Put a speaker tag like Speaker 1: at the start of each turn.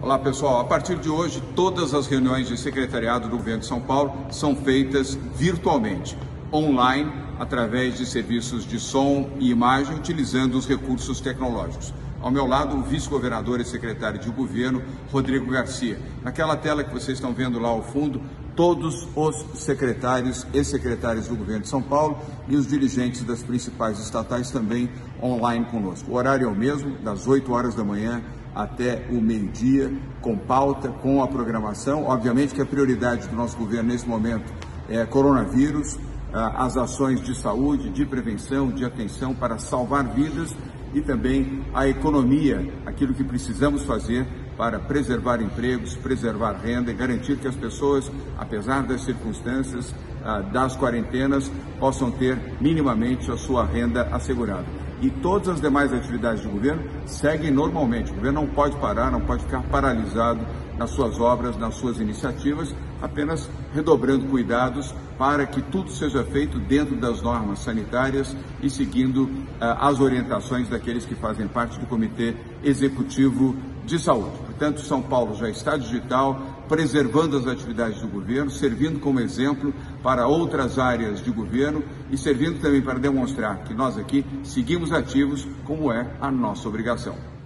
Speaker 1: Olá pessoal, a partir de hoje todas as reuniões de secretariado do governo de São Paulo são feitas virtualmente, online, através de serviços de som e imagem, utilizando os recursos tecnológicos. Ao meu lado, o vice-governador e secretário de governo, Rodrigo Garcia. Naquela tela que vocês estão vendo lá ao fundo, todos os secretários e secretárias do governo de São Paulo e os dirigentes das principais estatais também online conosco. O horário é o mesmo, das 8 horas da manhã até o meio-dia, com pauta, com a programação. Obviamente que a prioridade do nosso governo nesse momento é coronavírus, ah, as ações de saúde, de prevenção, de atenção para salvar vidas e também a economia, aquilo que precisamos fazer para preservar empregos, preservar renda e garantir que as pessoas, apesar das circunstâncias ah, das quarentenas, possam ter minimamente a sua renda assegurada. E todas as demais atividades do governo seguem normalmente. O governo não pode parar, não pode ficar paralisado nas suas obras, nas suas iniciativas, apenas redobrando cuidados para que tudo seja feito dentro das normas sanitárias e seguindo uh, as orientações daqueles que fazem parte do Comitê Executivo de Saúde. Portanto, São Paulo já está digital, preservando as atividades do governo, servindo como exemplo para outras áreas de governo e servindo também para demonstrar que nós aqui seguimos ativos, como é a nossa obrigação.